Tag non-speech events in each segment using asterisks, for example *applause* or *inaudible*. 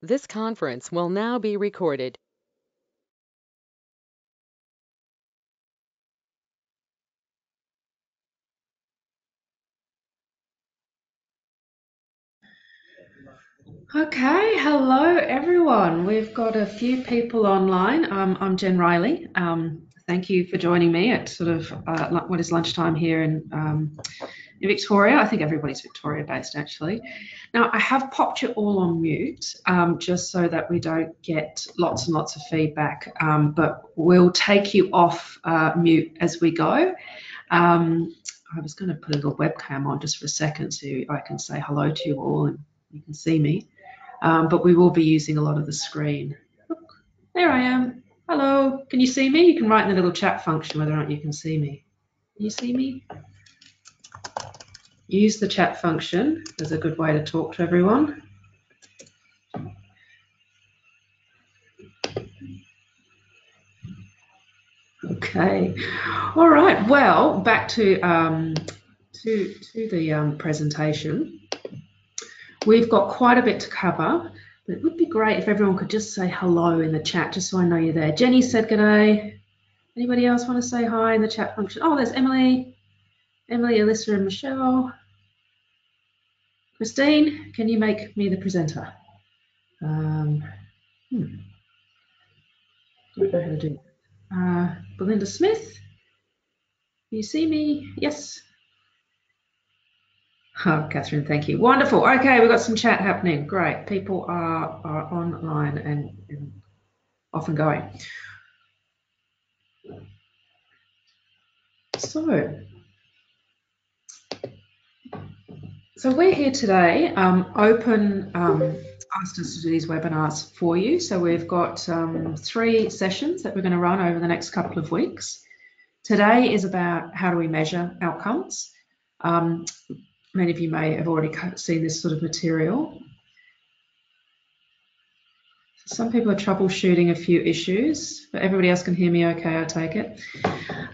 This conference will now be recorded. Okay, hello everyone. We've got a few people online. Um, I'm Jen Riley. Um, thank you for joining me at sort of uh, what is lunchtime here in, um, in Victoria. I think everybody's Victoria based actually. Now, I have popped you all on mute um, just so that we don't get lots and lots of feedback, um, but we'll take you off uh, mute as we go. Um, I was going to put a little webcam on just for a second so I can say hello to you all and you can see me. Um, but we will be using a lot of the screen. Look, there I am. Hello, can you see me? You can write in the little chat function whether or not you can see me. Can you see me? Use the chat function as a good way to talk to everyone. Okay, all right. Well, back to um, to to the um, presentation. We've got quite a bit to cover. It would be great if everyone could just say hello in the chat, just so I know you're there. Jenny said good day. Anybody else want to say hi in the chat function? Oh, there's Emily. Emily, Alyssa, and Michelle. Christine, can you make me the presenter? Um, hmm. Don't know how to do uh, Belinda Smith, you see me? Yes. Oh, Catherine, thank you. Wonderful. Okay, we've got some chat happening. Great. People are, are online and, and off and going. So, so we're here today. Um, Open um, asked us to do these webinars for you. So we've got um, three sessions that we're going to run over the next couple of weeks. Today is about how do we measure outcomes. Um, Many of you may have already seen this sort of material. Some people are troubleshooting a few issues, but everybody else can hear me okay, I take it.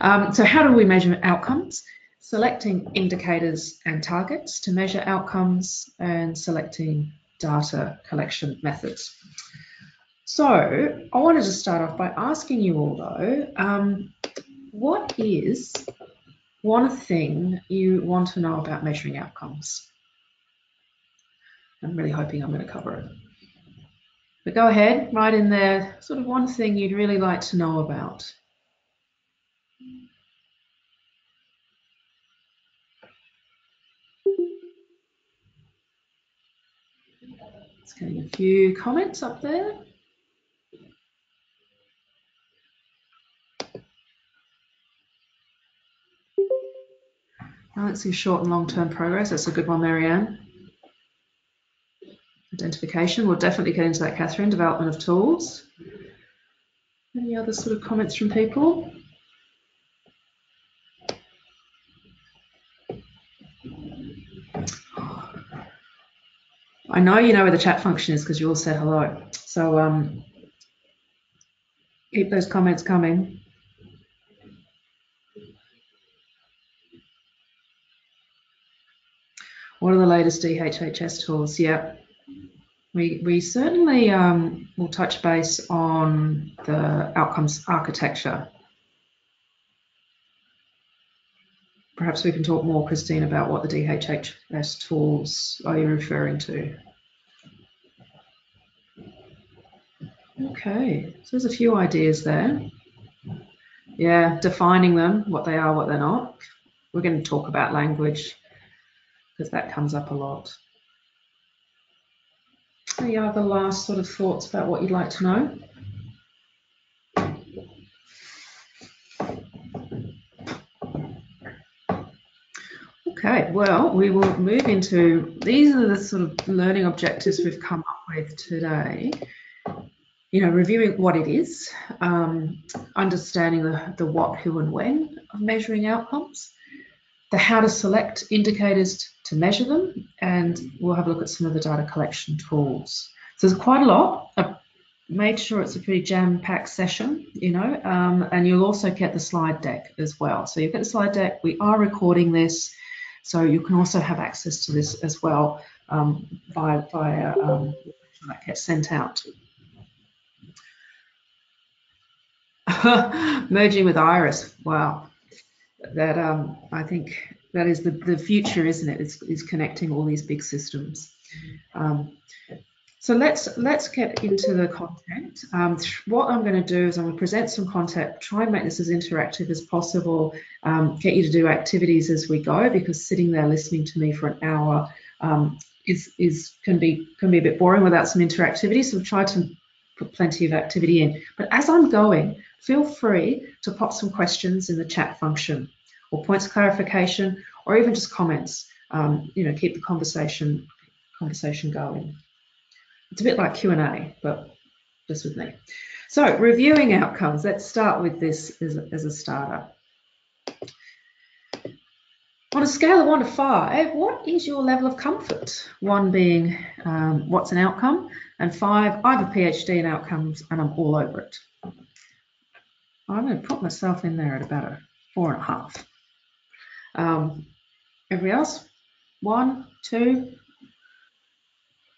Um, so how do we measure outcomes? Selecting indicators and targets to measure outcomes and selecting data collection methods. So I wanted to start off by asking you all though, um, what is one thing you want to know about measuring outcomes. I'm really hoping I'm going to cover it. But go ahead, write in there sort of one thing you'd really like to know about. It's getting a few comments up there. Balancing short and long-term progress. That's a good one, Marianne. Identification. We'll definitely get into that, Catherine. Development of tools. Any other sort of comments from people? I know you know where the chat function is because you all said hello. So um, keep those comments coming. What are the latest DHHS tools? Yeah, we, we certainly um, will touch base on the outcomes architecture. Perhaps we can talk more, Christine, about what the DHHS tools are you referring to? Okay, so there's a few ideas there. Yeah, defining them, what they are, what they're not. We're going to talk about language because that comes up a lot. Any other last sort of thoughts about what you'd like to know? Okay, well, we will move into, these are the sort of learning objectives we've come up with today. You know, reviewing what it is, um, understanding the, the what, who and when of measuring outcomes, the how to select indicators to measure them, and we'll have a look at some of the data collection tools. So there's quite a lot. I've made sure it's a pretty jam-packed session, you know, um, and you'll also get the slide deck as well. So you've got the slide deck. We are recording this, so you can also have access to this as well um, via, via um, that gets sent out. *laughs* Merging with Iris, wow. That um, I think that is the, the future, isn't it? It's, is connecting all these big systems. Um, so let's let's get into the content. Um, what I'm going to do is I'm going to present some content, try and make this as interactive as possible, um, get you to do activities as we go, because sitting there listening to me for an hour um, is is can be can be a bit boring without some interactivity. So we've tried to put plenty of activity in. But as I'm going, feel free to pop some questions in the chat function, or points of clarification, or even just comments. Um, you know, keep the conversation conversation going. It's a bit like Q&A, but just with me. So reviewing outcomes, let's start with this as a, as a starter. On a scale of one to five, what is your level of comfort? One being um, what's an outcome, and five, I have a PhD in outcomes and I'm all over it. I'm going to put myself in there at about a four and a half. Um, everybody else? One, two.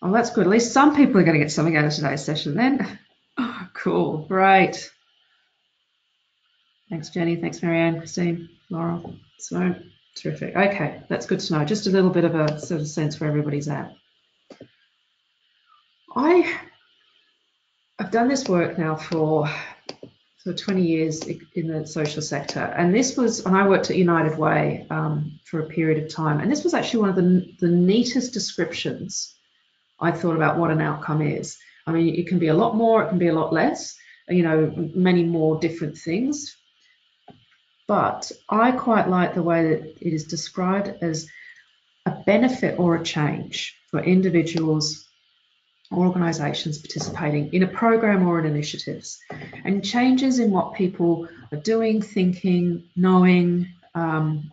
Oh, that's good. At least some people are going to get something out of today's session then. *laughs* Oh, cool. Great. Thanks, Jenny. Thanks, Marianne, Christine, Laura. So terrific. Okay, that's good to know. Just a little bit of a sort of sense where everybody's at. I I've done this work now for of 20 years in the social sector, and this was, and I worked at United Way um, for a period of time, and this was actually one of the, the neatest descriptions I thought about what an outcome is. I mean, it can be a lot more, it can be a lot less, you know, many more different things. But I quite like the way that it is described as a benefit or a change for individuals or organisations participating in a program or in initiatives, and changes in what people are doing, thinking, knowing, um,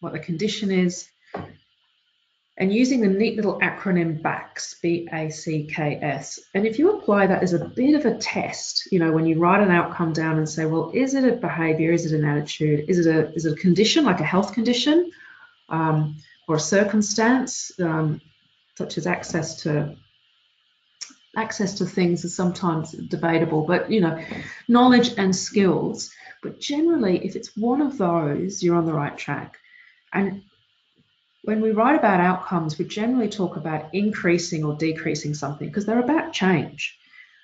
what the condition is, and using the neat little acronym BACKS, B-A-C-K-S. And if you apply that as a bit of a test, you know, when you write an outcome down and say, well, is it a behavior? Is it an attitude? Is it a, is it a condition, like a health condition um, or a circumstance, um, such as access to access to things is sometimes debatable, but you know, knowledge and skills. But generally, if it's one of those, you're on the right track. And when we write about outcomes, we generally talk about increasing or decreasing something because they're about change,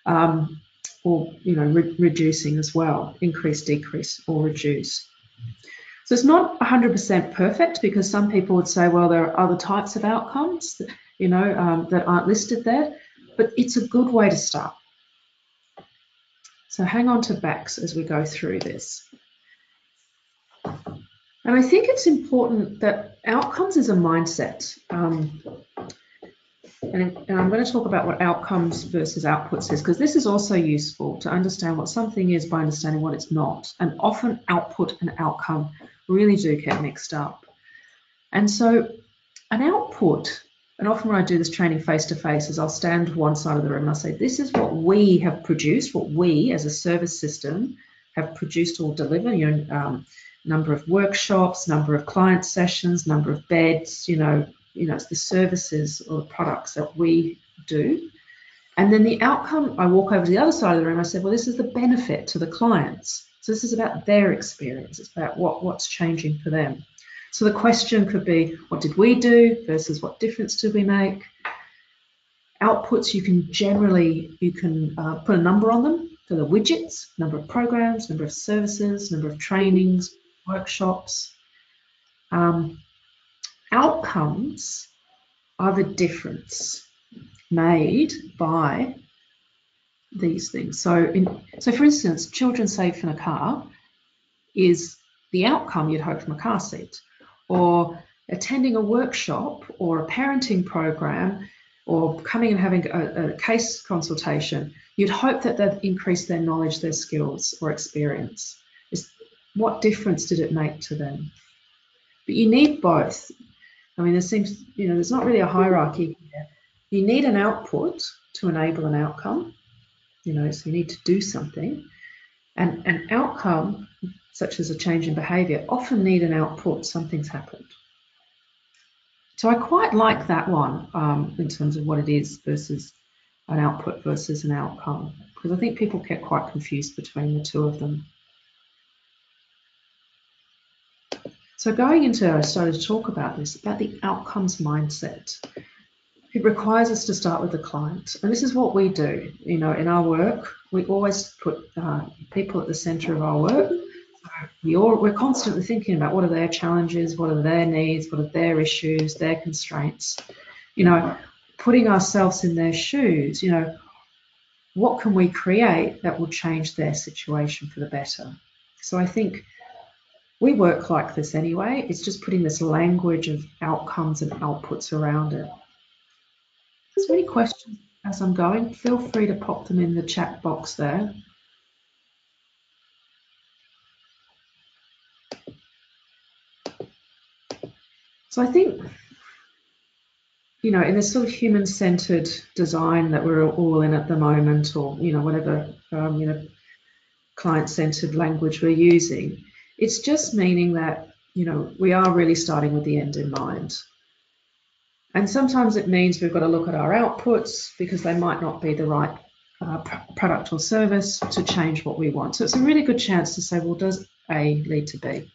um, or you know, re reducing as well, increase, decrease, or reduce. So it's not 100% perfect because some people would say, well, there are other types of outcomes, you know, um, that aren't listed there, but it's a good way to start. So hang on to BACKS as we go through this. And I think it's important that outcomes is a mindset. Um, and, and, I'm going to talk about what outcomes versus outputs is, because this is also useful to understand what something is by understanding what it's not. And often output and outcome really do get mixed up. And so an output, and often when I do this training face to face, is I'll stand one side of the room and I'll say, this is what we have produced, what we as a service system have produced or delivered. You know, um, number of workshops, number of client sessions, number of beds, you know, you know, it's the services or the products that we do. And then the outcome, I walk over to the other side of the room, I said, well, this is the benefit to the clients. So this is about their experience. It's about what, what's changing for them. So the question could be, what did we do versus what difference did we make? Outputs, you can generally, you can uh, put a number on them for the widgets, number of programs, number of services, number of trainings, workshops. Um, outcomes are the difference made by these things. So, in, so for instance, children safe in a car is the outcome you'd hope from a car seat, or attending a workshop or a parenting program or coming and having a, a case consultation, you'd hope that they've increased their knowledge, their skills, or experience what difference did it make to them? But you need both. I mean, there seems, you know, there's not really a hierarchy here. You need an output to enable an outcome, you know, so you need to do something. And an outcome, such as a change in behavior, often need an output, something's happened. So I quite like that one um, in terms of what it is versus an output versus an outcome because I think people get quite confused between the two of them. So going into, I started to talk about this, about the outcomes mindset. It requires us to start with the client. And this is what we do, you know, in our work. We always put uh, people at the center of our work. We all, we're constantly thinking about what are their challenges, what are their needs, what are their issues, their constraints. You know, putting ourselves in their shoes, you know, what can we create that will change their situation for the better? So I think we work like this anyway. It's just putting this language of outcomes and outputs around it. There any questions as I'm going? Feel free to pop them in the chat box there. So I think, you know, in this sort of human-centered design that we're all in at the moment, or you know, whatever um, you know, client-centered language we're using, it's just meaning that, you know, we are really starting with the end in mind. And sometimes it means we've got to look at our outputs because they might not be the right uh, product or service to change what we want. So it's a really good chance to say, well, does A lead to B?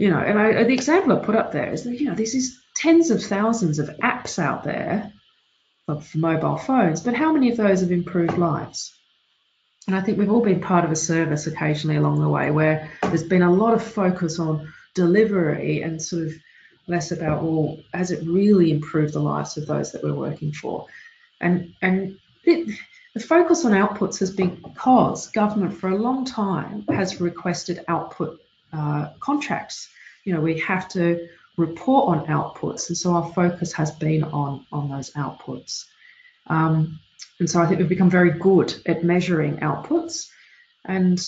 You know, and I, the example I put up there is that, you know, there's these tens of thousands of apps out there for mobile phones, but how many of those have improved lives? And I think we've all been part of a service occasionally along the way where there's been a lot of focus on delivery and sort of less about, well, has it really improved the lives of those that we're working for? And, and it, the focus on outputs has been because government for a long time has requested output uh, contracts. You know, we have to report on outputs, and so our focus has been on, on those outputs. Um, and so I think we've become very good at measuring outputs. And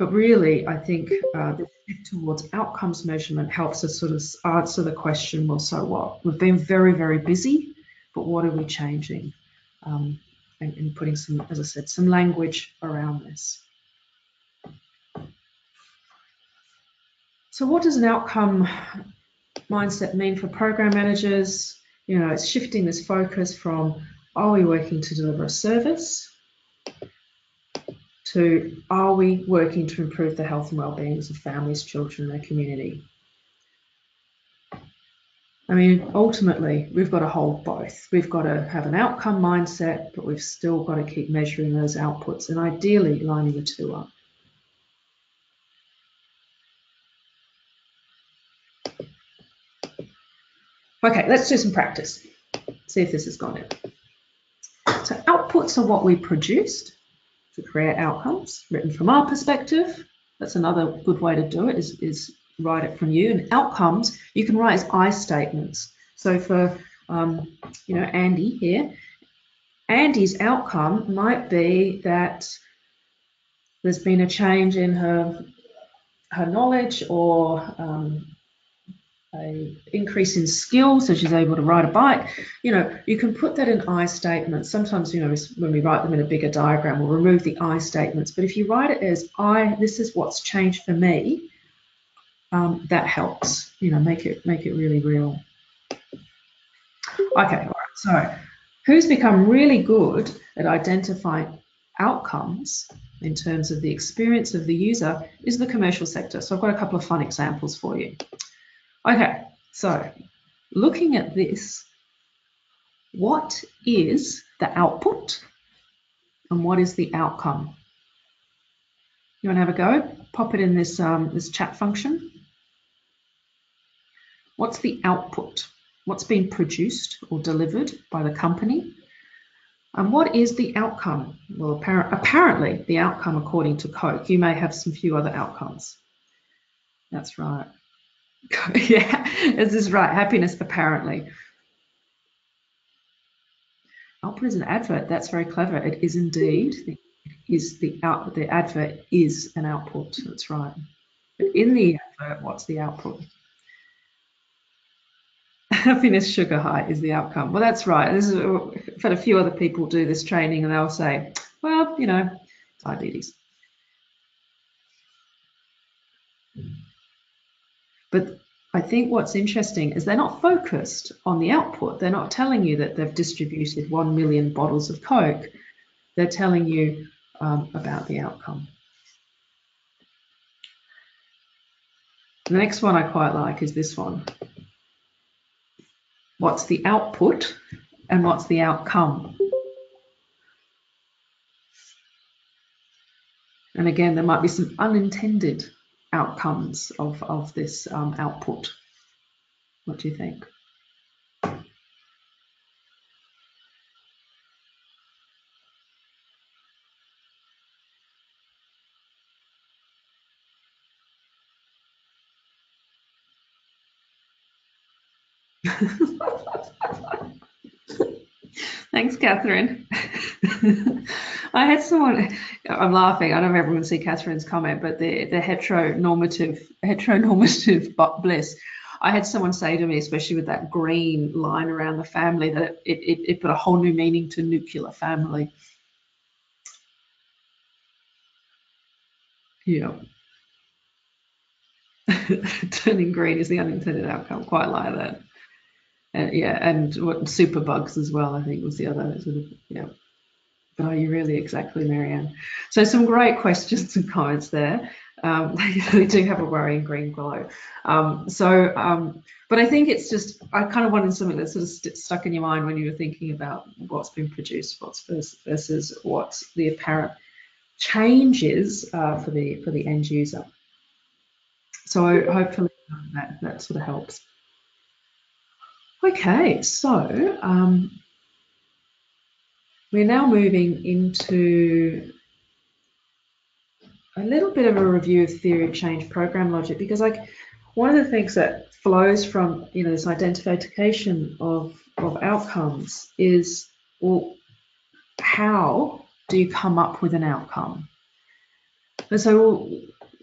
but really, I think uh, the shift towards outcomes measurement helps us sort of answer the question, well, so what? We've been very, very busy, but what are we changing? Um, and, and putting some, as I said, some language around this. So what does an outcome mindset mean for program managers? You know, it's shifting this focus from are we working to deliver a service? To are we working to improve the health and well-beings of families, children, and their community? I mean, ultimately, we've got to hold both. We've got to have an outcome mindset, but we've still got to keep measuring those outputs and ideally lining the two up. Okay, let's do some practice. See if this has gone in. So outputs are what we produced to create outcomes, written from our perspective. That's another good way to do it, is, is write it from you. And outcomes, you can write as I statements. So for, um, you know, Andy here, Andy's outcome might be that there's been a change in her her knowledge or um, a increase in skill, so she's able to ride a bike. You know, you can put that in I statements. Sometimes, you know, when we write them in a bigger diagram, we'll remove the I statements. But if you write it as I, this is what's changed for me, um, that helps. You know, make it make it really real. Okay, all right. So, who's become really good at identifying outcomes in terms of the experience of the user is the commercial sector. So I've got a couple of fun examples for you. Okay, so looking at this, what is the output and what is the outcome? You want to have a go? Pop it in this, um, this chat function. What's the output? What's been produced or delivered by the company? And what is the outcome? Well, apparently, the outcome, according to Coke, you may have some few other outcomes. That's right. *laughs* yeah, this is right. Happiness, apparently. Output is an advert. That's very clever. It is indeed. Is the out. The advert is an output. That's right. But in the advert, what's the output? *laughs* Happiness sugar high is the outcome. Well, that's right. This is, I've had a few other people do this training, and they'll say, "Well, you know, diabetes." But I think what's interesting is they're not focused on the output. They're not telling you that they've distributed 1 million bottles of Coke. They're telling you um, about the outcome. The next one I quite like is this one. What's the output and what's the outcome? And again, there might be some unintended outcomes of, of this um, output. What do you think? *laughs* Thanks, Catherine. *laughs* I had someone, I'm laughing, I don't know if everyone see Catherine's comment, but the, the heteronormative, heteronormative bliss. I had someone say to me, especially with that green line around the family, that it, it, it put a whole new meaning to nuclear family. Yeah. *laughs* Turning green is the unintended outcome. Quite like that. Yeah, and what superbugs as well, I think was the other sort of, yeah. Are you really exactly, Marianne? So some great questions and comments there. Um, *laughs* they do have a worrying green glow. Um, so, um, but I think it's just, I kind of wanted something that sort of st stuck in your mind when you were thinking about what's been produced, what's versus, versus what's the apparent changes uh, for the for the end user. So hopefully that, that sort of helps. Okay, so um, we're now moving into a little bit of a review of theory of change program logic because like one of the things that flows from you know this identification of of outcomes is well how do you come up with an outcome? And so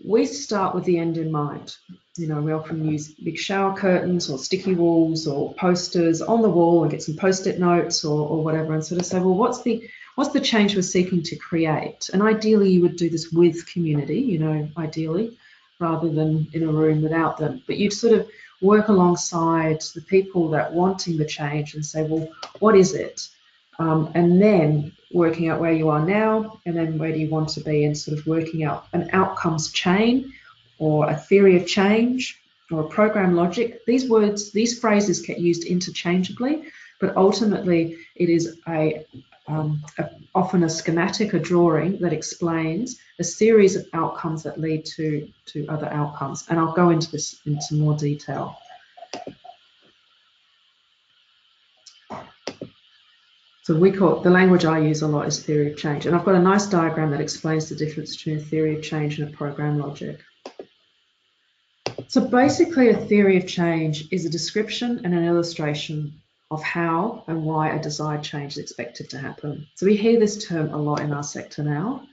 we start with the end in mind you know, we often use big shower curtains or sticky walls or posters on the wall and get some post-it notes or, or whatever and sort of say, well, what's the what's the change we're seeking to create? And ideally you would do this with community, you know, ideally, rather than in a room without them. But you'd sort of work alongside the people that wanting the change and say, well, what is it? Um, and then working out where you are now and then where do you want to be and sort of working out an outcomes chain or a theory of change or a program logic. These words, these phrases get used interchangeably, but ultimately it is a, um, a, often a schematic, a drawing that explains a series of outcomes that lead to, to other outcomes. And I'll go into this into more detail. So we call the language I use a lot is theory of change. And I've got a nice diagram that explains the difference between a theory of change and a program logic. So basically, a theory of change is a description and an illustration of how and why a desired change is expected to happen. So we hear this term a lot in our sector now.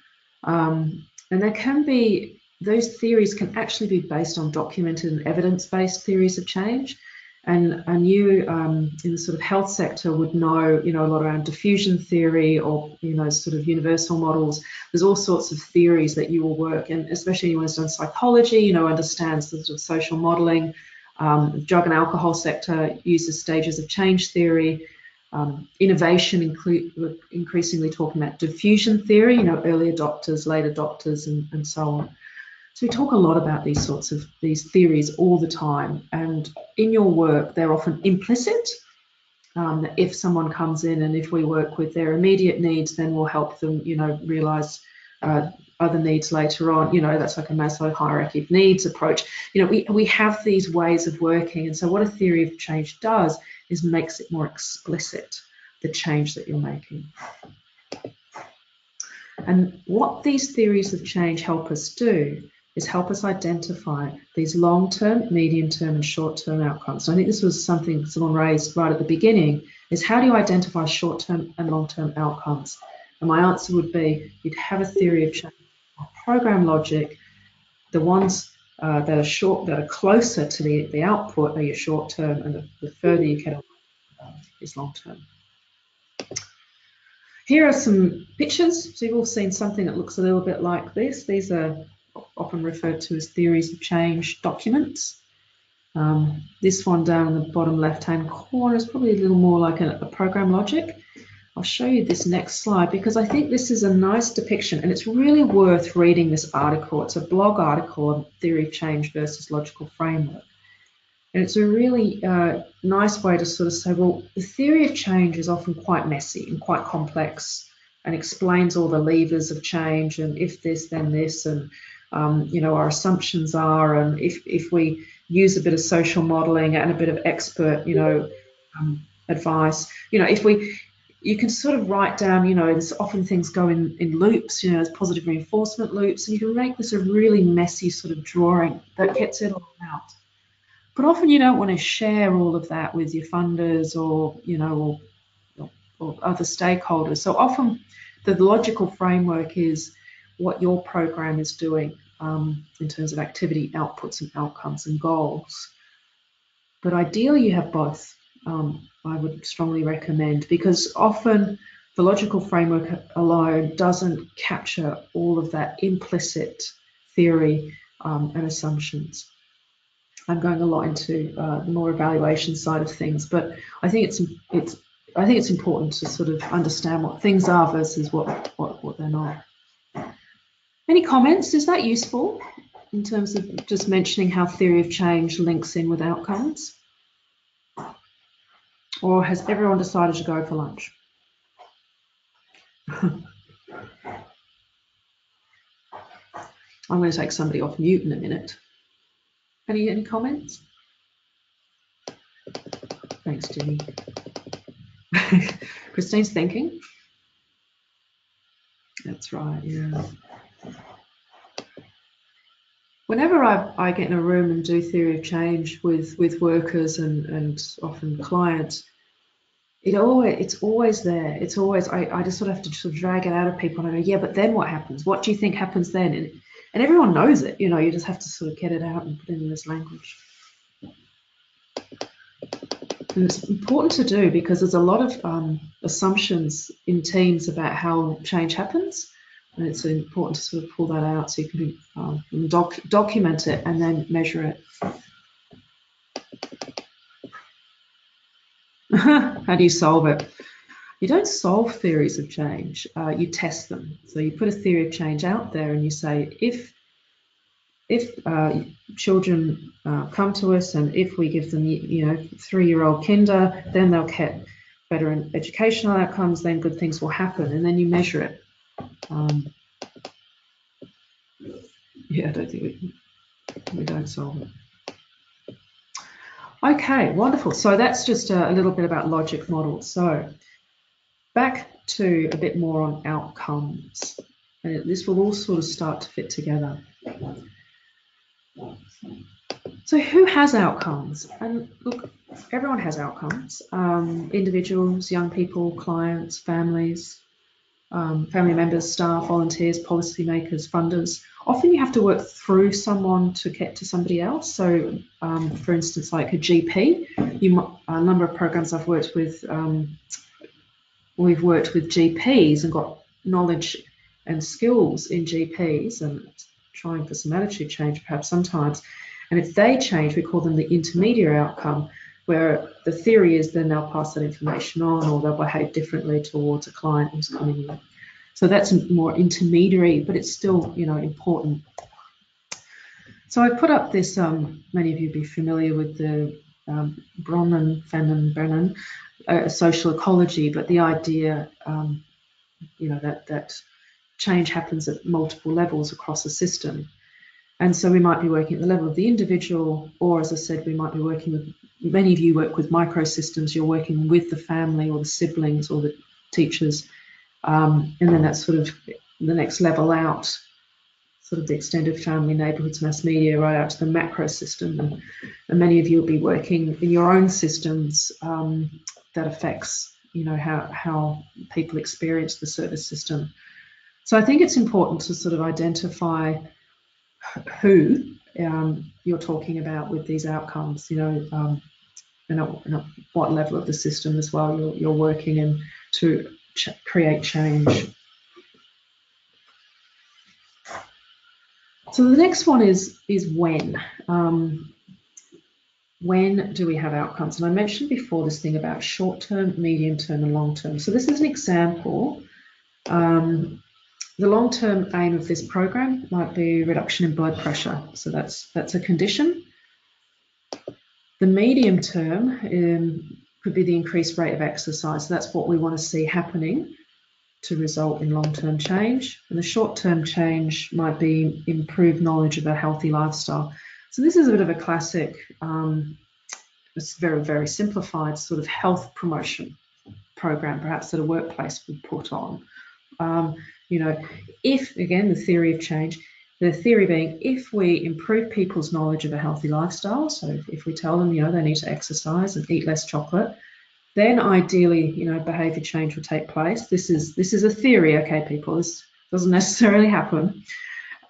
Um, and there can be, those theories can actually be based on documented and evidence-based theories of change. And, and you um, in the sort of health sector would know, you know, a lot around diffusion theory or, you know, sort of universal models. There's all sorts of theories that you will work, and especially anyone who's done psychology, you know, understands the sort of social modeling. Um, drug and alcohol sector uses stages of change theory. Um, innovation include increasingly talking about diffusion theory, you know, early adopters, late adopters, and, and so on. So we talk a lot about these sorts of these theories all the time, and in your work, they're often implicit. Um, if someone comes in and if we work with their immediate needs, then we'll help them, you know, realize uh, other needs later on. You know, that's like a Maslow hierarchy of needs approach. You know, we, we have these ways of working. And so what a theory of change does is makes it more explicit, the change that you're making. And what these theories of change help us do is help us identify these long-term, medium-term and short-term outcomes. So I think this was something someone raised right at the beginning, is how do you identify short-term and long-term outcomes? And my answer would be you'd have a theory of change, program logic, the ones uh, that are short, that are closer to the, the output are your short-term and the, the, further you get away is long-term. Here are some pictures. So you've all seen something that looks a little bit like this. These are often referred to as theories of change documents. Um, this one down in the bottom left-hand corner is probably a little more like a, a program logic. I'll show you this next slide because I think this is a nice depiction and it's really worth reading this article. It's a blog article on theory of change versus logical framework. And it's a really uh, nice way to sort of say, well, the theory of change is often quite messy and quite complex and explains all the levers of change and if this, then this, and um, you know, our assumptions are, and if, if we use a bit of social modeling and a bit of expert, you know, um, advice, you know, if we you can sort of write down, you know, there's often things go in, in loops, you know, there's positive reinforcement loops, and you can make this a really messy sort of drawing that gets it all out. But often you don't want to share all of that with your funders or, you know, or, or other stakeholders. So often the logical framework is what your program is doing um, in terms of activity outputs and outcomes and goals. But ideally you have both. Um, I would strongly recommend because often the logical framework alone doesn't capture all of that implicit theory um, and assumptions. I'm going a lot into uh, the more evaluation side of things, but I think it's it's I think it's important to sort of understand what things are versus what what, what they're not. Any comments? Is that useful in terms of just mentioning how theory of change links in with outcomes? Or has everyone decided to go for lunch? *laughs* I'm going to take somebody off mute in a minute. Any any comments? Thanks, Jenny. *laughs* Christine's thinking. That's right, yeah. Whenever I, I get in a room and do theory of change with, with workers and, and often clients, it always it's always there. It's always I, I just sort of have to sort of drag it out of people and I go, yeah, but then what happens? What do you think happens then? And and everyone knows it, you know, you just have to sort of get it out and put it in this language. And it's important to do because there's a lot of um, assumptions in teams about how change happens. And it's important to sort of pull that out so you can um, doc document it and then measure it. *laughs* How do you solve it? You don't solve theories of change, uh, you test them. So you put a theory of change out there and you say, if if uh, children uh, come to us and if we give them, you know, three-year-old kinder, then they'll get better educational outcomes, then good things will happen, and then you measure it. Um, yeah, I don't think we, we don't solve it. Okay, wonderful. So that's just a, a little bit about logic models. So back to a bit more on outcomes. And this will all sort of start to fit together. So who has outcomes? And look, everyone has outcomes. Um, individuals, young people, clients, families, um, family members, staff, volunteers, policymakers, funders. Often you have to work through someone to get to somebody else. So, um, for instance, like a GP, you, a number of programs I've worked with, um, we've worked with GPs and got knowledge and skills in GPs and trying for some attitude change perhaps sometimes. And if they change, we call them the intermediary outcome, where the theory is then they'll pass that information on or they'll behave differently towards a client who's coming in. So that's more intermediary, but it's still, you know, important. So I put up this, um, many of you be familiar with the um, Bronnan, Fanon, Brennan, uh, social ecology, but the idea, um, you know, that, that change happens at multiple levels across a system. And so we might be working at the level of the individual, or as I said, we might be working with, many of you work with microsystems, you're working with the family or the siblings or the teachers. Um, and then that's sort of the next level out, sort of the extended family, neighborhoods, mass media, right out to the macro system. And, and many of you will be working in your own systems um, that affects, you know, how, how people experience the service system. So I think it's important to sort of identify who um, you're talking about with these outcomes, you know, um, and, at, and, at, what level of the system as well you're, you're working in to ch create change. So the next one is is when. Um, when do we have outcomes? And I mentioned before this thing about short term, medium term, and long term. So this is an example. Um, the long term aim of this program might be reduction in blood pressure. So that's that's a condition. The medium term um, could be the increased rate of exercise. So that's what we want to see happening to result in long term change. And the short term change might be improved knowledge of a healthy lifestyle. So this is a bit of a classic, um, it's very, very simplified sort of health promotion program, perhaps that a workplace would put on. Um, you know, if, again, the theory of change, the theory being if we improve people's knowledge of a healthy lifestyle, so if, we tell them, you know, they need to exercise and eat less chocolate, then ideally, you know, behavior change will take place. This is this is a theory, okay, people. This doesn't necessarily happen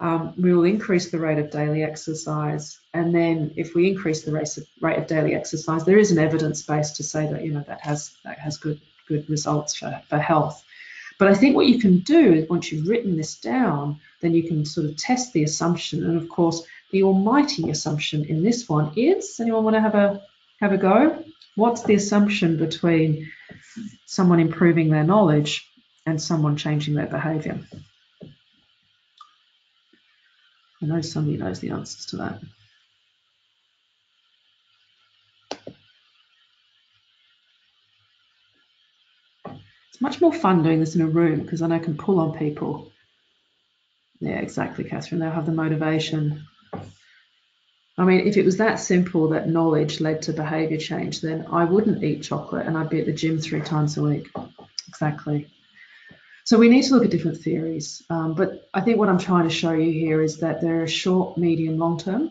um, we will increase the rate of daily exercise. And then if we increase the rate of, rate of daily exercise, there is an evidence base to say that, you know, that has, that has good, good results for, for health. But I think what you can do is once you've written this down, then you can sort of test the assumption. And of course, the almighty assumption in this one is, anyone want to have a, have a go? What's the assumption between someone improving their knowledge and someone changing their behavior? I know somebody knows the answers to that. It's much more fun doing this in a room because then I can pull on people. Yeah, exactly, Catherine. They'll have the motivation. I mean, if it was that simple that knowledge led to behavior change, then I wouldn't eat chocolate and I'd be at the gym three times a week. Exactly. So we need to look at different theories. Um, but I think what I'm trying to show you here is that there are short, medium, long term.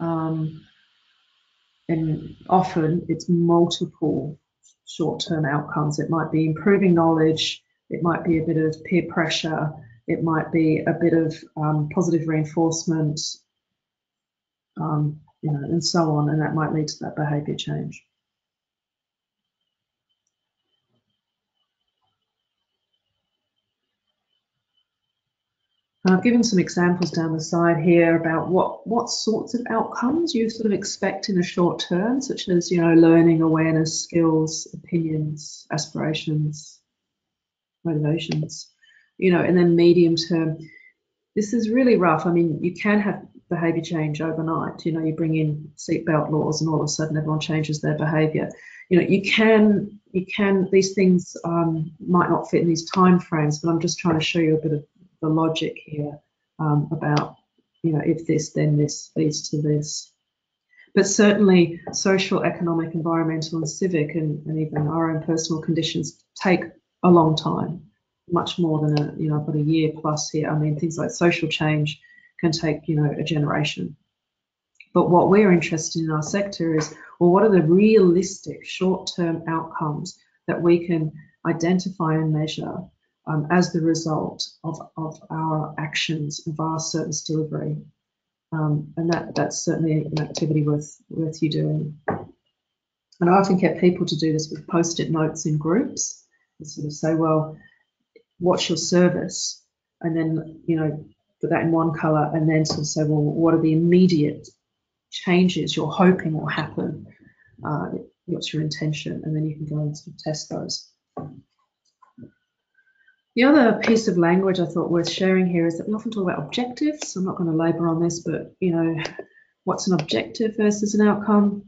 Um, and often it's multiple short term outcomes. It might be improving knowledge, it might be a bit of peer pressure, it might be a bit of um, positive reinforcement, um, you know, and so on, and that might lead to that behaviour change. I've given some examples down the side here about what, what sorts of outcomes you sort of expect in the short term, such as, you know, learning, awareness, skills, opinions, aspirations, motivations, you know, and then medium term. This is really rough. I mean, you can have behavior change overnight. You know, you bring in seatbelt laws and all of a sudden everyone changes their behavior. You know, you can, you can, these things um, might not fit in these time frames, but I'm just trying to show you a bit of the logic here um, about, you know, if this, then this leads to this. But certainly social, economic, environmental and civic and, and even our own personal conditions take a long time, much more than a, you know, got a year plus here. I mean, things like social change can take, you know, a generation. But what we're interested in our sector is, well, what are the realistic short-term outcomes that we can identify and measure um, as the result of, of our actions of our service delivery. Um, and that, that's certainly an activity worth, worth you doing. And I often get people to do this with post-it notes in groups and sort of say, well, what's your service? And then, you know, put that in one color and then sort of say, well, what are the immediate changes you're hoping will happen? Uh, what's your intention? And then you can go and sort of test those. The other piece of language I thought worth sharing here is that we often talk about objectives. I'm not going to labour on this, but you know, what's an objective versus an outcome?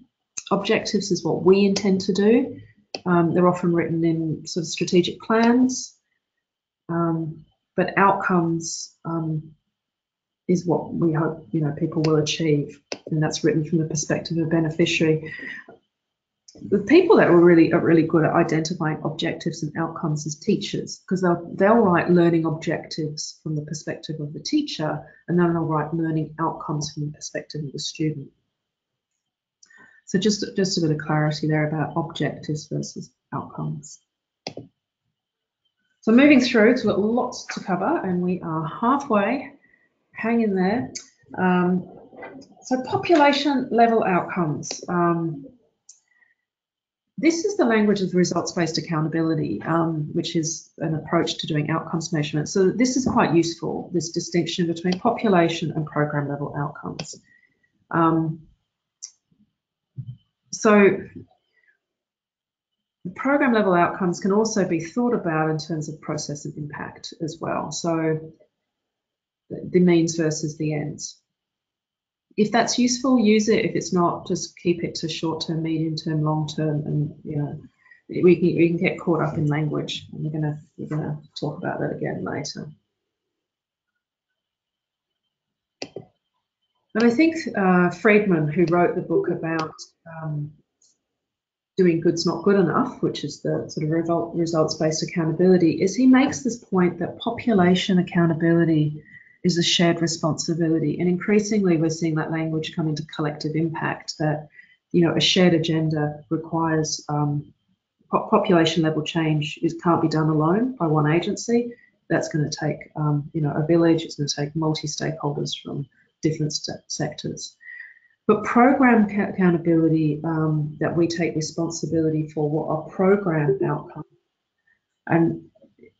Objectives is what we intend to do. Um, they're often written in sort of strategic plans, um, but outcomes um, is what we hope you know people will achieve, and that's written from the perspective of a beneficiary the people that were really are really good at identifying objectives and outcomes as teachers because they'll they'll write learning objectives from the perspective of the teacher and then they'll write learning outcomes from the perspective of the student. So just just a bit of clarity there about objectives versus outcomes. So moving through to lots to cover and we are halfway. Hang in there. Um, so population level outcomes. Um, this is the language of results-based accountability, um, which is an approach to doing outcomes measurement. So this is quite useful, this distinction between population and program level outcomes. Um, so program level outcomes can also be thought about in terms of process and impact as well. So the means versus the ends. If that's useful, use it. If it's not, just keep it to short term, medium term, long term, and you know we can, we can get caught up in language. And we're gonna we're gonna talk about that again later. And I think uh, Friedman, who wrote the book about um, doing good's not good enough, which is the sort of results-based accountability, is he makes this point that population accountability is a shared responsibility. And increasingly we're seeing that language come into collective impact that, you know, a shared agenda requires um, population level change is, can't be done alone by one agency. That's going to take, um, you know, a village. It's going to take multi-stakeholders from different sectors. But program accountability, um, that we take responsibility for what program outcomes. And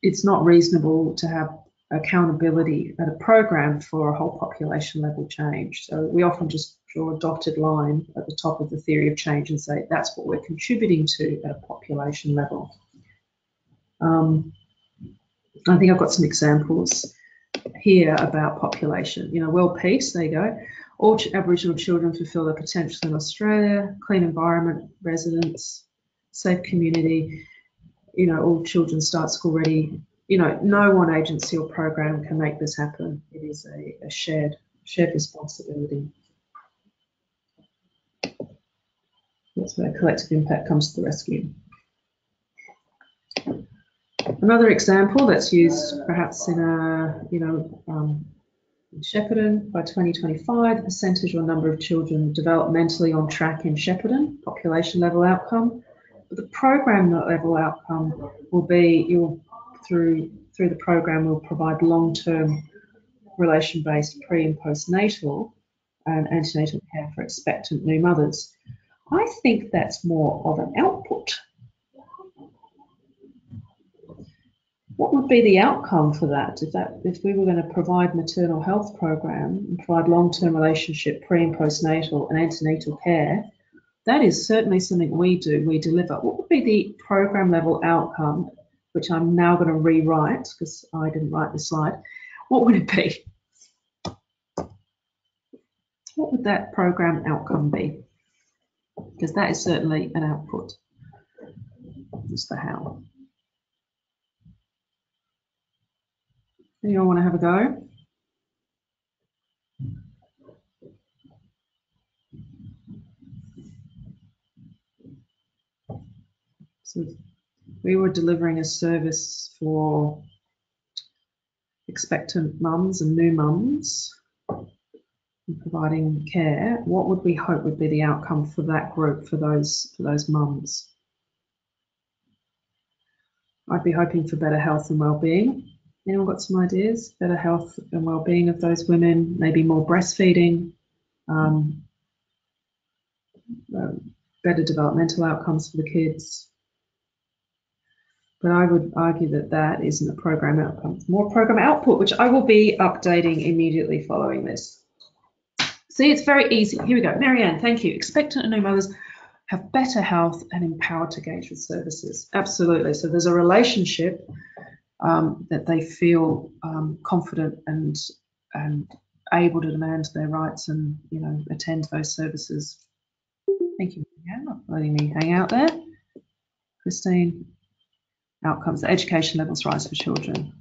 it's not reasonable to have accountability at a program for a whole population level change. So we often just draw a dotted line at the top of the theory of change and say that's what we're contributing to at a population level. Um, I think I've got some examples here about population. You know, world peace, there you go. All Aboriginal children fulfil their potential in Australia, clean environment, residents, safe community, you know, all children start school ready. You know, no one agency or program can make this happen. It is a, a shared shared responsibility. That's where collective impact comes to the rescue. Another example that's used perhaps in a, you know, um, in Shepparton by 2025, the percentage or number of children developmentally on track in Shepparton, population level outcome. But the program level outcome will be you'll through through the program will provide long-term relation-based pre and postnatal and antenatal care for expectant new mothers. I think that's more of an output. What would be the outcome for that? If that if we were going to provide maternal health program and provide long-term relationship pre and postnatal and antenatal care that is certainly something we do we deliver. What would be the program level outcome which i'm now going to rewrite because i didn't write the slide. What would it be? What would that program outcome be? Because that is certainly an output. Just the how. Anyone want to have a go? So we were delivering a service for expectant mums and new mums providing care. What would we hope would be the outcome for that group, for those for those mums? I'd be hoping for better health and well-being. Anyone got some ideas? Better health and well-being of those women, maybe more breastfeeding, um, uh, better developmental outcomes for the kids. But I would argue that that isn't a program outcome, more program output, which I will be updating immediately following this. See, it's very easy. Here we go. Marianne, thank you. Expectant and new mothers have better health and empowered to engage with services. Absolutely. So there's a relationship um, that they feel um, confident and and able to demand their rights and you know attend those services. Thank you, Marianne, not letting me hang out there. Christine, outcomes, the education levels rise for children.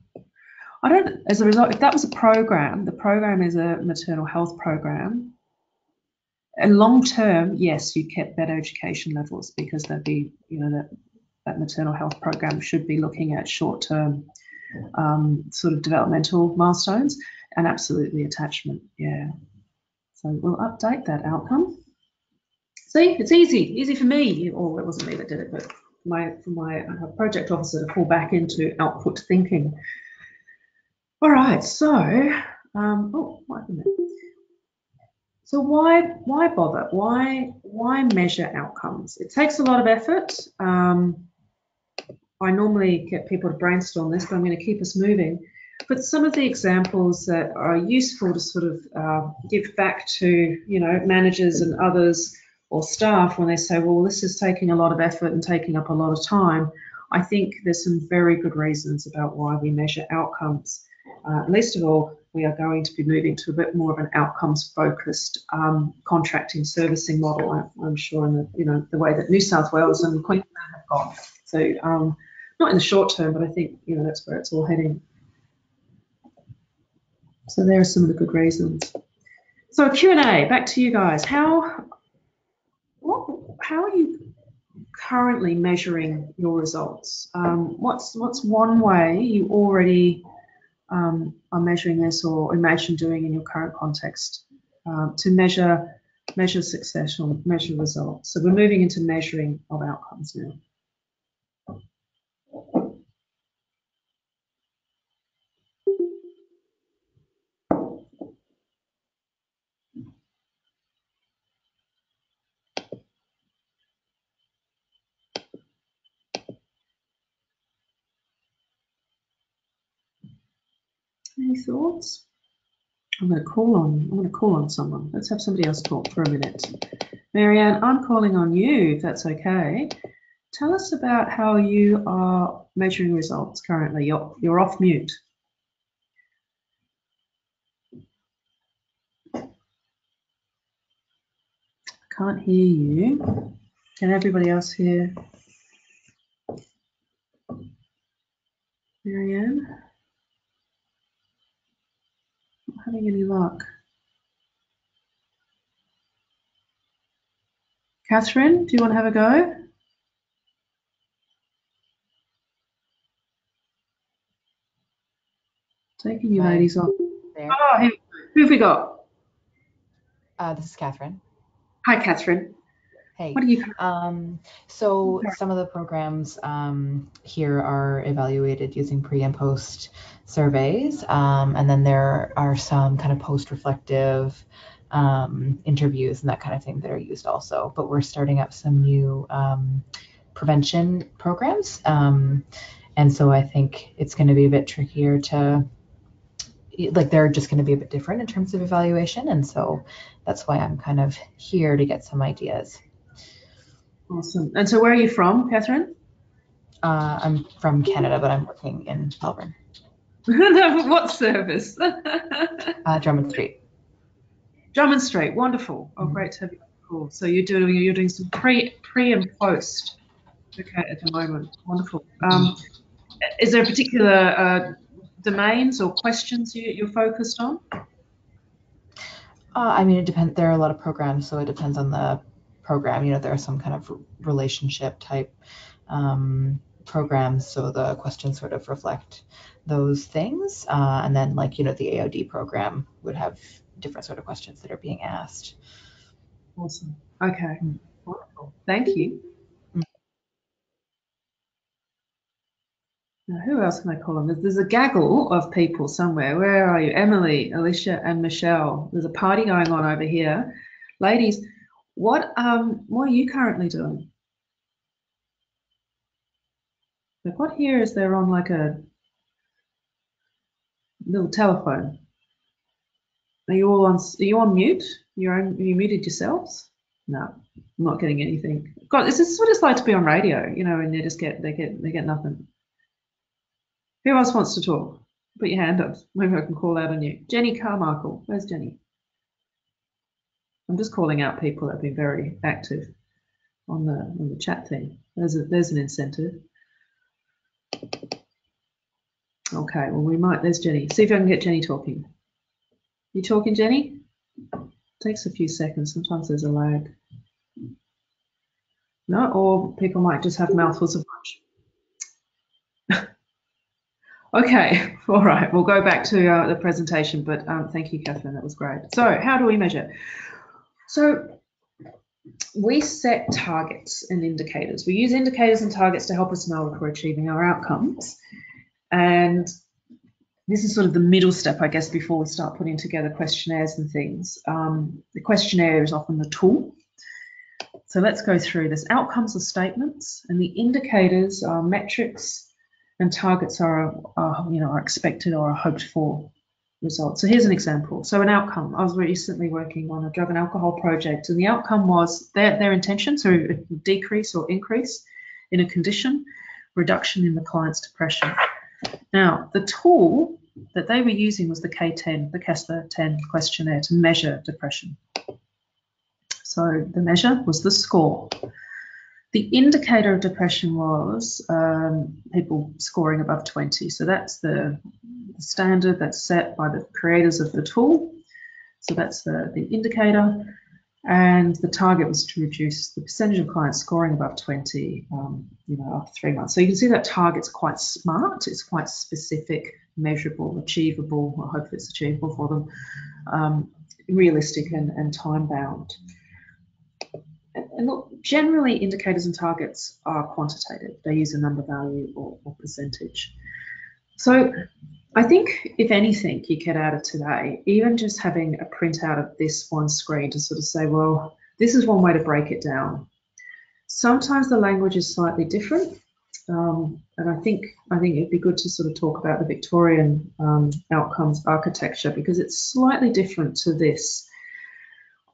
I don't, as a result, if that was a program, the program is a maternal health program. And long term, yes, you kept better education levels because there'd be, you know, that that maternal health program should be looking at short-term um, sort of developmental milestones and absolutely attachment. Yeah. So we'll update that outcome. See, it's easy, easy for me. Or it wasn't me that did it, but my for my uh, project officer to fall back into output thinking. All right, so um, oh, wait a minute. So why why bother? Why why measure outcomes? It takes a lot of effort. Um, I normally get people to brainstorm this, but I'm going to keep us moving. But some of the examples that are useful to sort of uh, give back to, you know, managers and others or staff when they say, well, this is taking a lot of effort and taking up a lot of time, I think there's some very good reasons about why we measure outcomes. Uh, least of all, we are going to be moving to a bit more of an outcomes-focused um, contracting servicing model. I, am sure in the you know the way that New South Wales and Queensland have gone. So um, not in the short term, but I think you know that's where it's all heading. So there are some of the good reasons. So Q&A, back to you guys. How what how are you currently measuring your results? Um, what's what's one way you already um, are measuring this or imagine doing in your current context um, to measure measure success or measure results. So we're moving into measuring of outcomes now. Thoughts? I'm going to call on. I'm going to call on someone. Let's have somebody else talk for a minute. Marianne, I'm calling on you, if that's okay. Tell us about how you are measuring results currently. You're, you're off mute. Can't hear you. Can everybody else hear? Marianne? Having any luck. Catherine, do you want to have a go? Taking you ladies off. There. Oh, who have we got? Uh, this is Catherine. Hi, Catherine. Hey. What do you? Um, so some of the programs um, here are evaluated using pre and post surveys, um, and then there are some kind of post-reflective um, interviews and that kind of thing that are used also. But we're starting up some new um, prevention programs, um, and so I think it's going to be a bit trickier to like they're just going to be a bit different in terms of evaluation and so that's why i'm kind of here to get some ideas Awesome. And so where are you from, Catherine? Uh, I'm from Canada, but I'm working in Melbourne. *laughs* what service? *laughs* uh, Drummond Street. Drummond Street, wonderful. Oh, mm-hmm. great to have you. Cool. So you're doing you're doing some pre pre and post. Okay, at the moment, wonderful. Um, is there a particular uh, domains or questions you, you're focused on? Uh, I mean, it depends. There are a lot of programs, so it depends on the program. You know, there are some kind of relationship type um, programs, so the questions sort of reflect those things. Uh, and then, like you know, the AOD program would have different sort of questions that are being asked. Awesome. Okay. Mm. Thank you. Now, who else can I call on? There's a gaggle of people somewhere. Where are you? Emily, Alicia, and Michelle. There's a party going on over here. Ladies, what um what are you currently doing? Like what here is there on like a little telephone? Are you all on? Are you on mute? You're on, you muted yourselves? No, I'm not getting anything. God, this is what it's like to be on radio, you know, and they just get they get they get nothing. Who else wants to talk? Put your hand up. Maybe I can call out on you. Jenny Carmichael. Where's Jenny? I'm just calling out people that have been very active on the on the chat thing. There's a there's an incentive. Okay, well we might. There's Jenny. See if I can get Jenny talking. You talking, Jenny? Takes a few seconds. Sometimes there's a lag. No, or people might just have mouthfuls of lunch. *laughs* okay, *laughs* all right. We'll go back to uh, the presentation, but um, thank you, Catherine. That was great. So, how do we measure? So we set targets and indicators. We use indicators and targets to help us know if we're achieving our outcomes. And this is sort of the middle step, I guess, before we start putting together questionnaires and things. Um, the questionnaire is often the tool. So let's go through this. Outcomes are statements, and the indicators are metrics, and targets are, are you know are expected or are hoped for results. So here's an example. So an outcome. I was recently working on a drug and alcohol project, and the outcome was their, their intention, so a decrease or increase in a condition, reduction in the client's depression. Now, the tool that they were using was the K10, the Kessler 10 questionnaire to measure depression. So the measure was the score. The indicator of depression was um, people scoring above 20. So that's the, standard that's set by the creators of the tool. So that's the, the indicator. And the target was to reduce the percentage of clients scoring above 20, um, you know, after three months. So you can see that target's quite smart. It's quite specific, measurable, achievable. I hope it's achievable for them, um, realistic and, and time bound. And look, generally indicators and targets are quantitative. They use a number value or, or percentage. So I think if anything you get out of today, even just having a printout of this one screen to sort of say, well, this is one way to break it down. Sometimes the language is slightly different. Um, and I think I think it'd be good to sort of talk about the Victorian um, outcomes architecture because it's slightly different to this.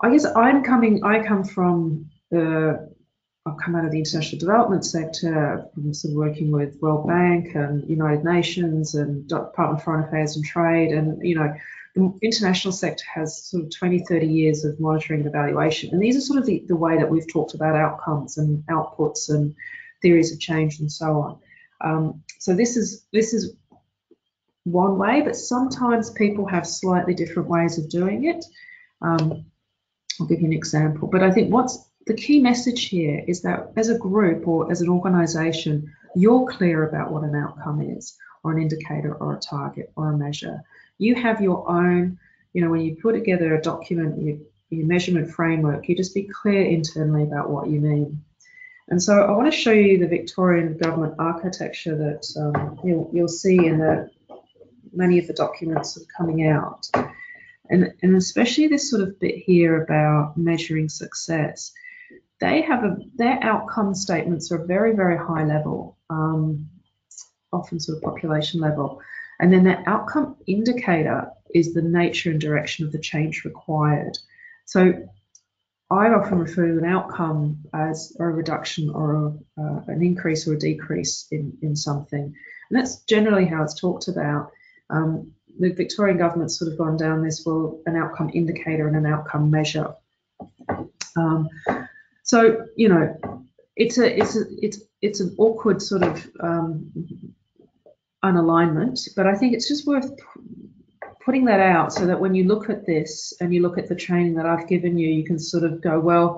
I guess I'm coming. I come from I've come out of the international development sector, from sort of working with World Bank and United Nations and Department of Foreign Affairs and Trade. And, you know, the international sector has sort of 20, 30 years of monitoring and evaluation. And these are sort of the, the way that we've talked about outcomes and outputs and theories of change and so on. Um, so this is this is one way, but sometimes people have slightly different ways of doing it. Um, I'll give you an example. But I think what's the key message here is that as a group or as an organisation, you're clear about what an outcome is, or an indicator, or a target, or a measure. You have your own, you know, when you put together a document, your, your measurement framework, you just be clear internally about what you mean. And so I want to show you the Victorian government architecture that um, you'll, you'll see in the many of the documents that are coming out. And, and especially this sort of bit here about measuring success they have a their outcome statements are very very high level, um, often sort of population level, and then their outcome indicator is the nature and direction of the change required. So I often refer to an outcome as a reduction or a, uh, an increase or a decrease in, in something. And that's generally how it's talked about. Um, the Victorian government's sort of gone down this, well, an outcome indicator and an outcome measure. Um, so you know, it's a it's a it's it's an awkward sort of um, unalignment, but I think it's just worth putting that out so that when you look at this and you look at the training that I've given you, you can sort of go, well,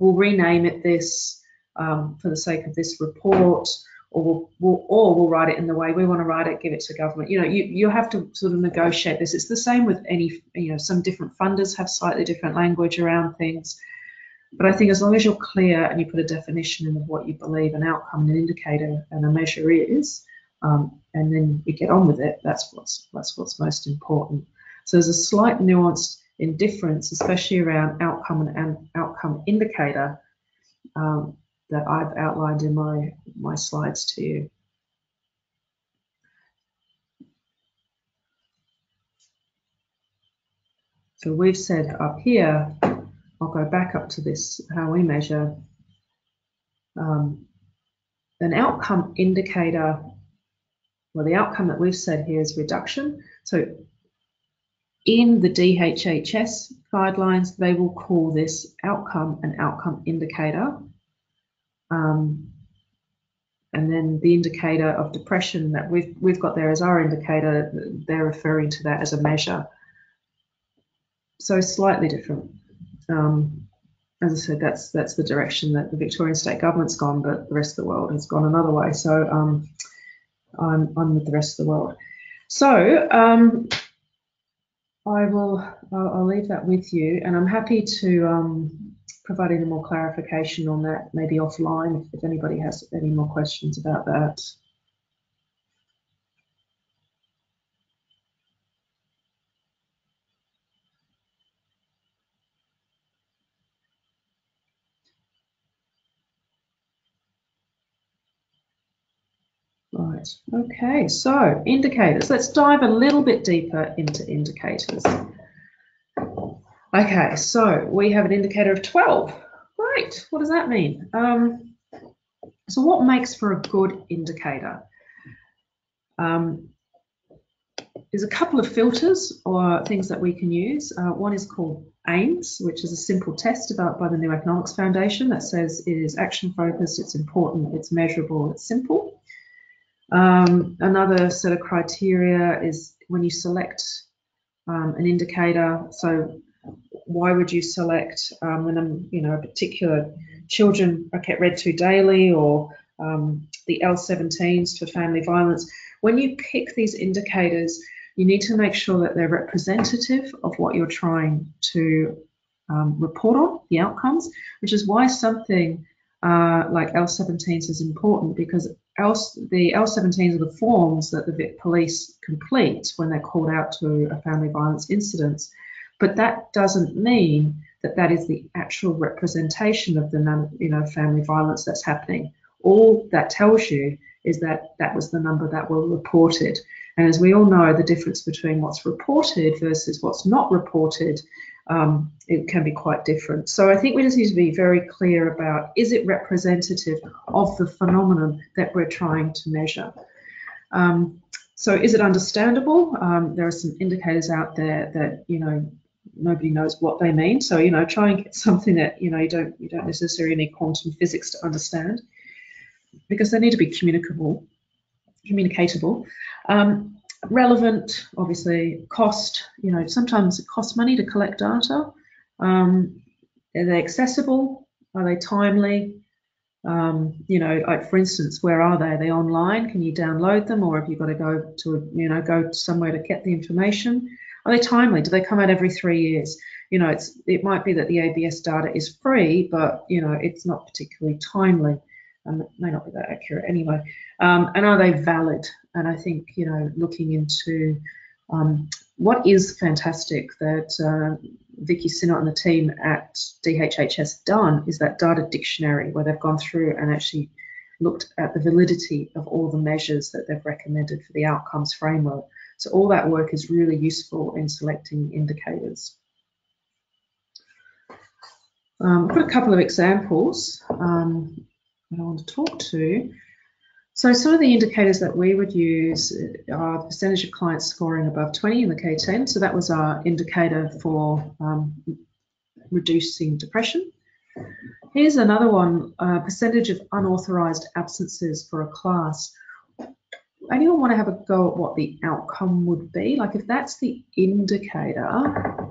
we'll rename it this um, for the sake of this report, or we'll, we'll, or we'll write it in the way we want to write it, give it to government. You know, you, you have to sort of negotiate this. It's the same with any, you know, some different funders have slightly different language around things. But I think as long as you're clear and you put a definition in of what you believe an outcome, and an indicator, and a measure is, um, and then you get on with it, that's what's that's what's most important. So there's a slight nuance in difference, especially around outcome and, and outcome indicator, um, that I've outlined in my my slides to you. So we've said up here I'll go back up to this, how we measure um, an outcome indicator. Well, the outcome that we've said here is reduction. So in the DHHS guidelines, they will call this outcome an outcome indicator. Um, and then the indicator of depression that we've, we've got there as our indicator, they're referring to that as a measure. So slightly different um, as I said, that's that's the direction that the Victorian state government's gone, but the rest of the world has gone another way. So um, I'm, I'm with the rest of the world. So um, I will I'll, I'll, leave that with you, and I'm happy to um, provide any more clarification on that, maybe offline if, if anybody has any more questions about that. Okay, so indicators. Let's dive a little bit deeper into indicators. Okay, so we have an indicator of 12. Great, what does that mean? Um, so what makes for a good indicator? Um, there's a couple of filters or things that we can use. Uh, one is called AIMS, which is a simple test developed by the New Economics Foundation that says it is action focused, it's important, it's measurable, it's simple. Um, another set of criteria is when you select um, an indicator. So why would you select um, when I'm, you know, a particular children are kept read to daily or um, the L17s for family violence? When you pick these indicators, you need to make sure that they're representative of what you're trying to um, report on, the outcomes, which is why something uh, like L17s is important because the L17s are the forms that the police complete when they're called out to a family violence incident. But that doesn't mean that that is the actual representation of the you know family violence that's happening. All that tells you is that that was the number that were reported. And as we all know, the difference between what's reported versus what's not reported, um, it can be quite different. So I think we just need to be very clear about is it representative of the phenomenon that we're trying to measure? Um, so is it understandable? Um, there are some indicators out there that, you know, nobody knows what they mean. So, you know, try and get something that, you know, you don't you don't necessarily need quantum physics to understand because they need to be communicable, communicatable. Um, relevant, obviously, cost, you know, sometimes it costs money to collect data. Um, are they accessible? Are they timely? Um, you know, like for instance, where are they? Are they online? Can you download them, or have you got to go to, you know, go somewhere to get the information? Are they timely? Do they come out every three years? You know, it's it might be that the ABS data is free, but you know, it's not particularly timely and it may not be that accurate anyway. Um, and are they valid? And I think, you know, looking into um, what is fantastic that uh, Vicky Sinnott and the team at DHHS done is that data dictionary where they've gone through and actually looked at the validity of all the measures that they've recommended for the outcomes framework. So all that work is really useful in selecting indicators. Um, I've got a couple of examples. Um, I want to talk to. So some of the indicators that we would use are the percentage of clients scoring above 20 in the K10. So that was our indicator for um, reducing depression. Here's another one, uh, percentage of unauthorised absences for a class. Anyone want to have a go at what the outcome would be? Like if that's the indicator,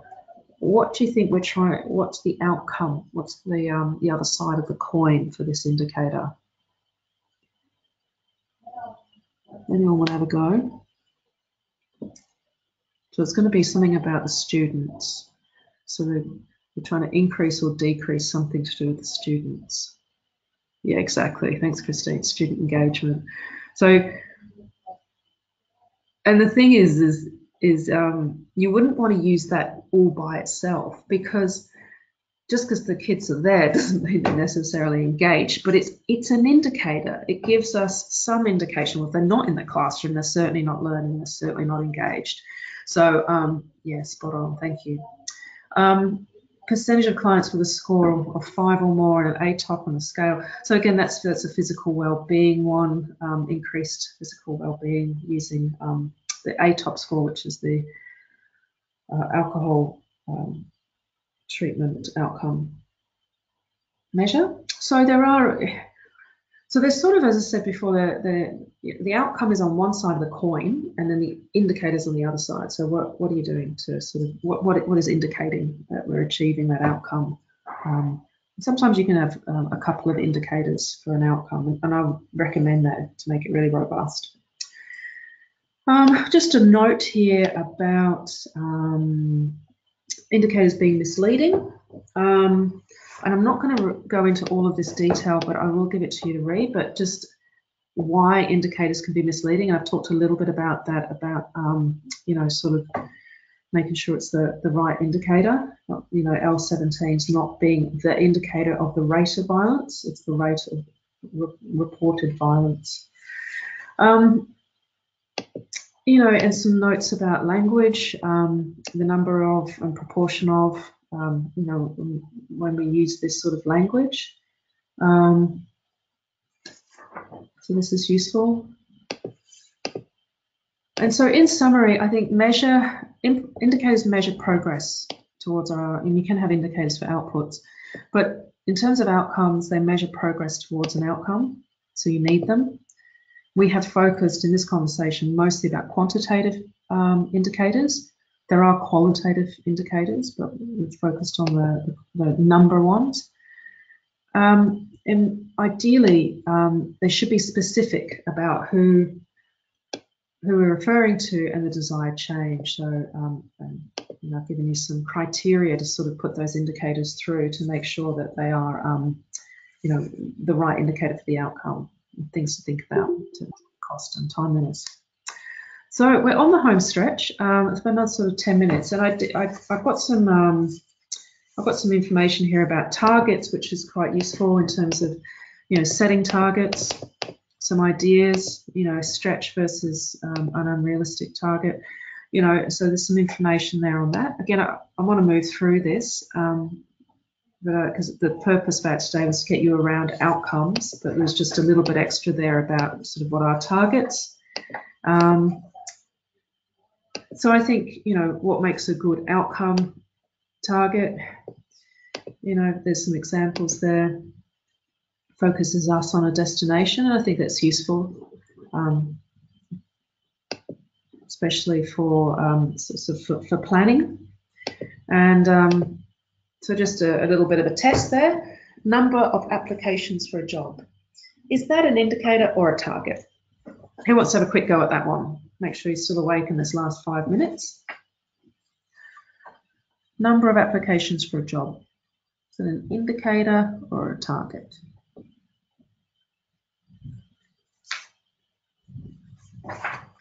what do you think we're trying, what's the outcome? What's the, um, the other side of the coin for this indicator? Anyone want to have a go? So it's going to be something about the students. So we're, we're trying to increase or decrease something to do with the students. Yeah, exactly. Thanks, Christine. Student engagement. So, and the thing is, is is um, you wouldn't want to use that all by itself because just because the kids are there *laughs* doesn't mean they're necessarily engaged, but it's it's an indicator. It gives us some indication. Well, if they're not in the classroom, they're certainly not learning, they're certainly not engaged. So um, yeah, spot on. Thank you. Um, percentage of clients with a score of five or more and an ATOP on the scale. So again, that's that's a physical well-being one, um, increased physical well-being using um, the ATOP score, which is the uh, alcohol um, treatment outcome measure. So there are, so there's sort of, as I said before, the, the, the outcome is on one side of the coin and then the indicators on the other side. So what, what are you doing to sort of, what, what, what is indicating that we're achieving that outcome? Um, sometimes you can have um, a couple of indicators for an outcome and I recommend that to make it really robust. Um, just a note here about um, indicators being misleading. Um, and I'm not going to go into all of this detail, but I will give it to you to read, but just why indicators can be misleading. I've talked a little bit about that, about, um, you know, sort of making sure it's the, the right indicator. You know, L17 is not being the indicator of the rate of violence, it's the rate of re reported violence. Um, you know, and some notes about language, um, the number of and proportion of, um, you know, when we use this sort of language. Um, so this is useful. And so in summary, I think measure, indicators measure progress towards our, and you can have indicators for outputs, but in terms of outcomes, they measure progress towards an outcome. So you need them. We have focused in this conversation mostly about quantitative um, indicators. There are qualitative indicators, but we've focused on the, the number ones. Um, and ideally, um, they should be specific about who who we're referring to and the desired change. So, um, and, you know, I've given you some criteria to sort of put those indicators through to make sure that they are, um, you know, the right indicator for the outcome. Things to think about to cost and timeliness. So we're on the home stretch. Um, it's been another sort of 10 minutes, and I, I've got some um, I've got some information here about targets, which is quite useful in terms of, you know, setting targets, some ideas, you know, stretch versus um, an unrealistic target. You know, so there's some information there on that. Again, I, I want to move through this, um, because uh, the purpose of that today was to get you around outcomes, but there's just a little bit extra there about sort of what our targets. Um, so I think, you know, what makes a good outcome target, you know, there's some examples there focuses us on a destination, and I think that's useful, um, especially for, um, so, so for, for, planning. And um, so just a, a little bit of a test there. Number of applications for a job. Is that an indicator or a target? Who wants to have a quick go at that one? Make sure you're still awake in this last five minutes. Number of applications for a job. Is it an indicator or a target?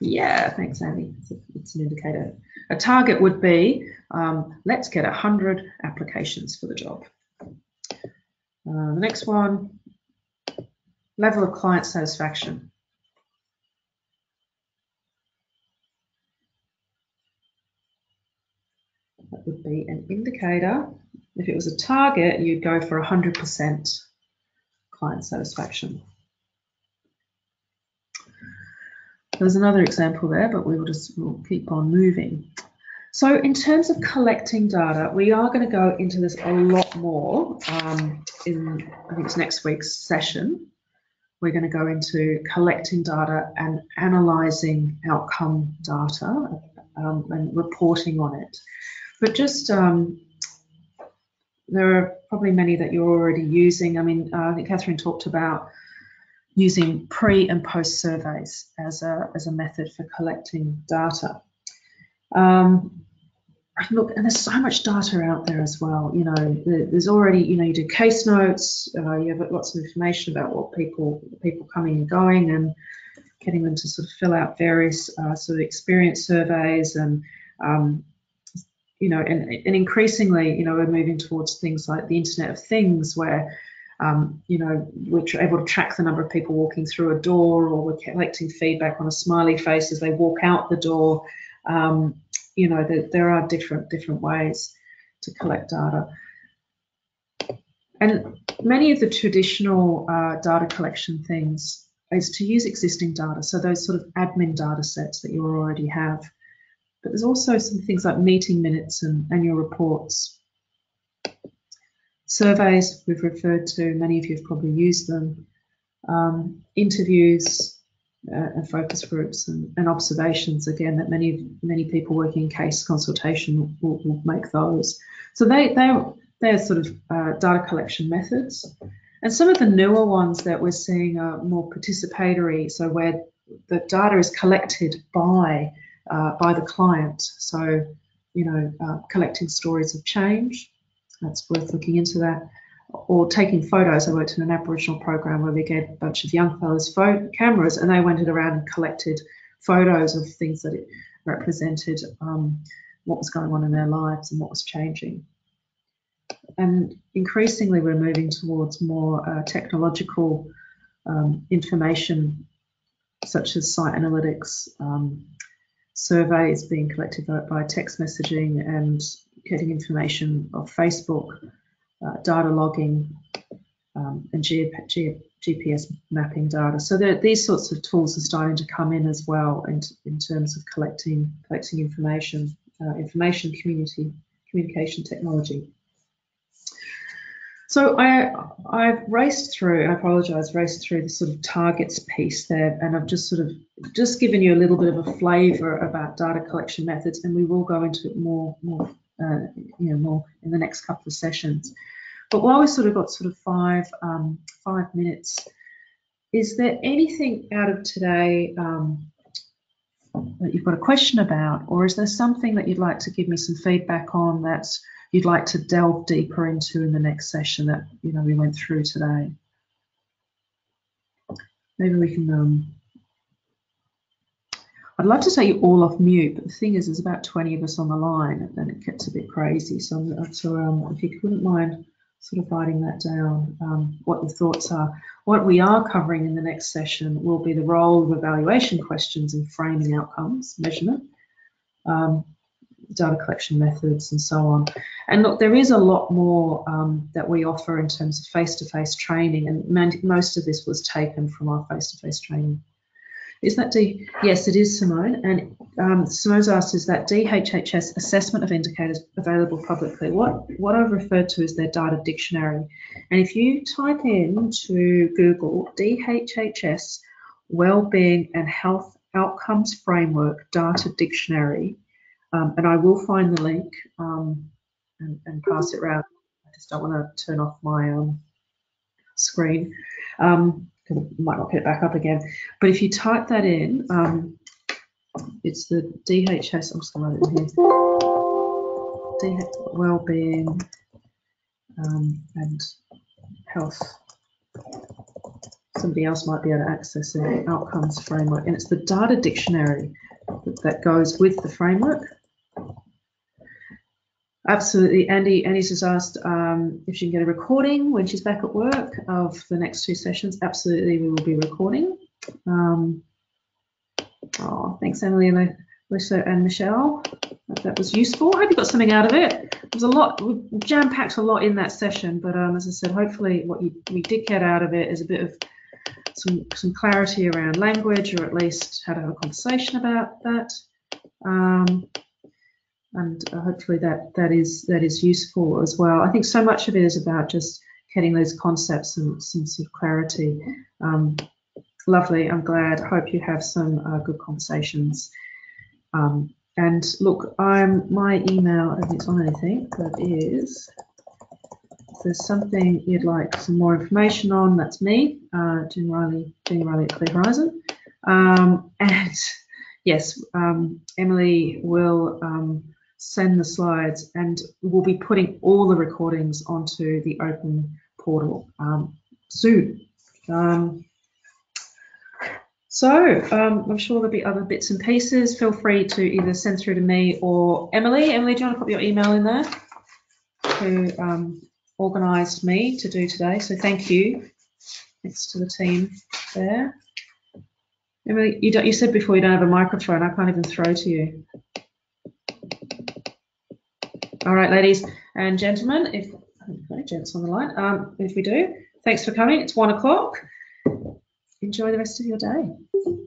Yeah, thanks, Andy. It's, a, it's an indicator. A target would be um, let's get 100 applications for the job. Uh, the next one, level of client satisfaction. That would be an indicator. If it was a target, you'd go for 100% client satisfaction. There's another example there, but we will just we'll keep on moving. So in terms of collecting data, we are going to go into this a lot more um, in, I think it's next week's session. We're going to go into collecting data and analysing outcome data um, and reporting on it. But just, um, there are probably many that you're already using. I mean, uh, I think Catherine talked about using pre and post surveys as a, as a method for collecting data. Um, look, and there's so much data out there as well. You know, there's already, you know, you do case notes, uh, you have lots of information about what people, people coming and going and getting them to sort of fill out various uh, sort of experience surveys and, um, you know, and, and increasingly, you know, we're moving towards things like the Internet of Things where um, you know, we're able to track the number of people walking through a door, or we're collecting feedback on a smiley face as they walk out the door. Um, you know, there, there are different different ways to collect data. And many of the traditional uh, data collection things is to use existing data, so those sort of admin data sets that you already have. But there's also some things like meeting minutes and annual reports Surveys, we've referred to, many of you have probably used them. Um, interviews uh, and focus groups and, and, observations, again, that many many people working in case consultation will, will make those. So they, they, they're sort of uh, data collection methods. And some of the newer ones that we're seeing are more participatory, so where the data is collected by uh, by the client. So, you know, uh, collecting stories of change, that's worth looking into that. Or taking photos. I worked in an Aboriginal program where we gave a bunch of young fellows cameras and they went around and collected photos of things that it represented um, what was going on in their lives and what was changing. And increasingly, we're moving towards more uh, technological um, information such as site analytics, um, surveys being collected by, text messaging and getting information off Facebook, uh, data logging, um, and GPS mapping data. So these sorts of tools are starting to come in as well in, in terms of collecting collecting information, uh, information community communication technology. So I I've raced through. I apologise. Raced through the sort of targets piece there, and I've just sort of just given you a little bit of a flavour about data collection methods, and we will go into it more more uh, you know more in the next couple of sessions. But while we've sort of got sort of five um, five minutes, is there anything out of today um, that you've got a question about, or is there something that you'd like to give me some feedback on that you'd like to delve deeper into in the next session that you know we went through today? Maybe we can. Um, I'd love to take you all off mute, but the thing is, there's about 20 of us on the line, and it gets a bit crazy. So, so um, if you couldn't mind sort of writing that down, um, what your thoughts are. What we are covering in the next session will be the role of evaluation questions in framing outcomes, measurement, um, data collection methods, and so on. And look, there is a lot more um, that we offer in terms of face-to-face -face training, and most of this was taken from our face-to-face -face training is that D? Yes, it is, Simone. And um, Simone's asked, is that DHHS assessment of indicators available publicly? What, what I've referred to is their data dictionary. And if you type into Google DHHS Wellbeing and Health Outcomes Framework Data Dictionary, um, and I will find the link um, and, and, pass it around. I just don't want to turn off my um, screen. Um, might not get it back up again. But if you type that in, um, it's the DHS, I'm just going to write it here, DHS Wellbeing um, and Health. Somebody else might be able to access it, Outcomes Framework. And it's the data dictionary that goes with the framework. Absolutely. Andy, Andy's just asked um, if she can get a recording when she's back at work of the next two sessions. Absolutely, we will be recording. Um, oh, thanks, Emily, Lisa, and Michelle. That was useful. I hope you got something out of it. There was a lot, we jam-packed a lot in that session, but um, as I said, hopefully what you, we did get out of it is a bit of some, some clarity around language, or at least how to have a conversation about that. Um, and uh, hopefully that that is that is useful as well. I think so much of it is about just getting those concepts and some sort of clarity. Um, lovely. I'm glad. Hope you have some uh, good conversations. Um, and look, I'm my email. I think it's on anything, that is. if there's something you'd like some more information on, that's me, uh, Jen Riley, Jenny Riley at Clear Horizon. Um, *laughs* and yes, um, Emily will um, send the slides and we'll be putting all the recordings onto the open portal um, soon. Um, so um, I'm sure there'll be other bits and pieces. Feel free to either send through to me or Emily. Emily, do you want to put your email in there? Who um, organised me to do today. So thank you. Thanks to the team there. Emily, you, you said before you don't have a microphone. I can't even throw to you. All right, ladies and gentlemen, if okay, gents on the line, um, if we do, thanks for coming. It's one o'clock. Enjoy the rest of your day.